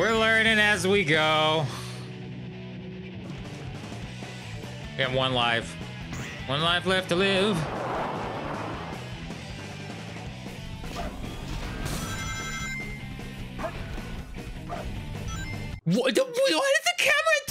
We're learning as we go. We have one life. One life left to live. What, Why did the what is